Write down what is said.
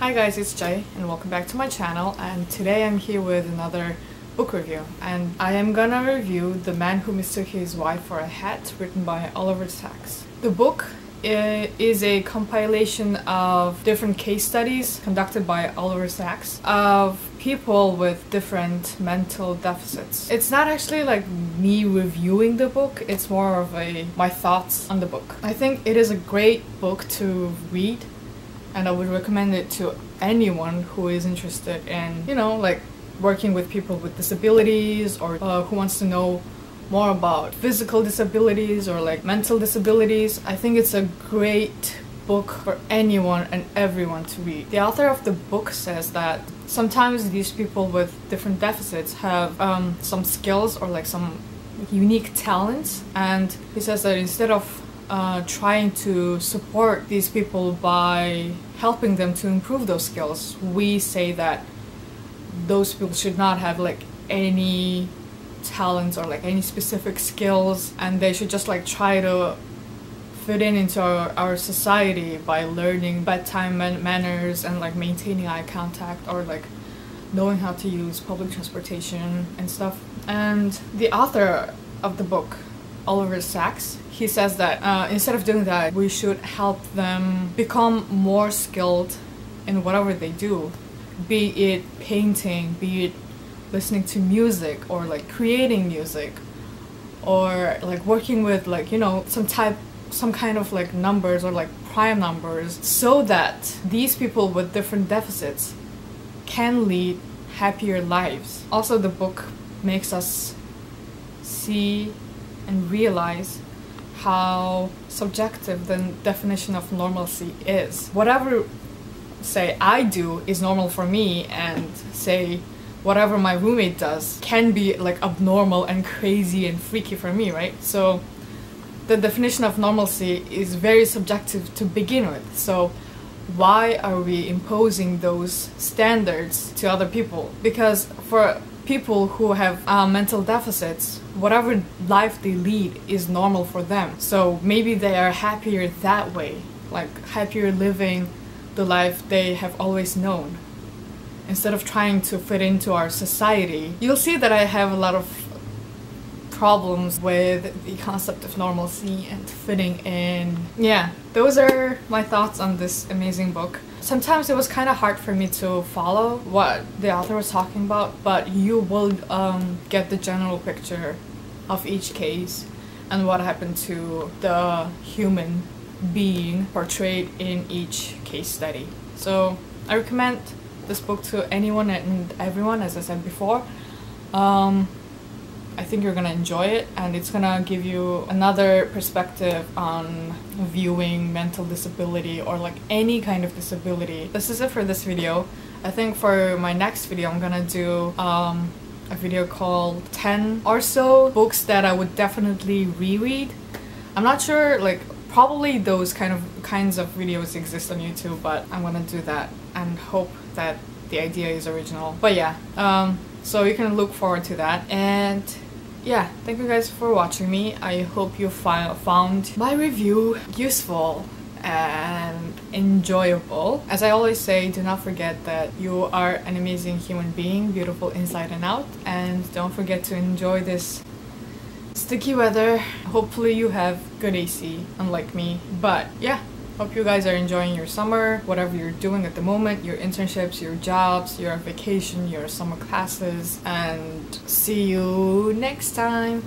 Hi guys, it's Jay and welcome back to my channel and today I'm here with another book review and I am gonna review The Man Who Mistook His Wife for a Hat written by Oliver Sacks. The book eh, is a compilation of different case studies conducted by Oliver Sacks of people with different mental deficits. It's not actually like me reviewing the book, it's more of a my thoughts on the book. I think it is a great book to read and I would recommend it to anyone who is interested in, you know, like working with people with disabilities or uh, who wants to know more about physical disabilities or like mental disabilities. I think it's a great book for anyone and everyone to read. The author of the book says that sometimes these people with different deficits have um, some skills or like some unique talents and he says that instead of uh, trying to support these people by helping them to improve those skills. We say that those people should not have like any talents or like any specific skills and they should just like try to fit in into our, our society by learning bedtime man manners and like maintaining eye contact or like knowing how to use public transportation and stuff. And the author of the book Oliver Sacks. He says that uh, instead of doing that, we should help them become more skilled in whatever they do, be it painting, be it listening to music or like creating music or like working with like you know some type some kind of like numbers or like prime numbers so that these people with different deficits can lead happier lives also the book makes us see and realize how subjective the definition of normalcy is. Whatever, say, I do is normal for me, and say, whatever my roommate does can be like abnormal and crazy and freaky for me, right? So, the definition of normalcy is very subjective to begin with. So, why are we imposing those standards to other people? Because for people who have uh, mental deficits, whatever life they lead is normal for them. So maybe they are happier that way, like happier living the life they have always known. Instead of trying to fit into our society, you'll see that I have a lot of problems with the concept of normalcy and fitting in. Yeah, those are my thoughts on this amazing book. Sometimes it was kind of hard for me to follow what the author was talking about, but you will um, get the general picture of each case and what happened to the human being portrayed in each case study. So I recommend this book to anyone and everyone, as I said before. Um, I think you're gonna enjoy it and it's gonna give you another perspective on viewing mental disability or like any kind of disability. This is it for this video. I think for my next video I'm gonna do um, a video called 10 or so books that I would definitely reread. I'm not sure like probably those kind of kinds of videos exist on YouTube but I'm gonna do that and hope that the idea is original. But yeah, um, so you can look forward to that and yeah, thank you guys for watching me. I hope you found my review useful and enjoyable. As I always say, do not forget that you are an amazing human being, beautiful inside and out, and don't forget to enjoy this sticky weather. Hopefully you have good AC, unlike me. But yeah, Hope you guys are enjoying your summer, whatever you're doing at the moment, your internships, your jobs, your vacation, your summer classes, and see you next time.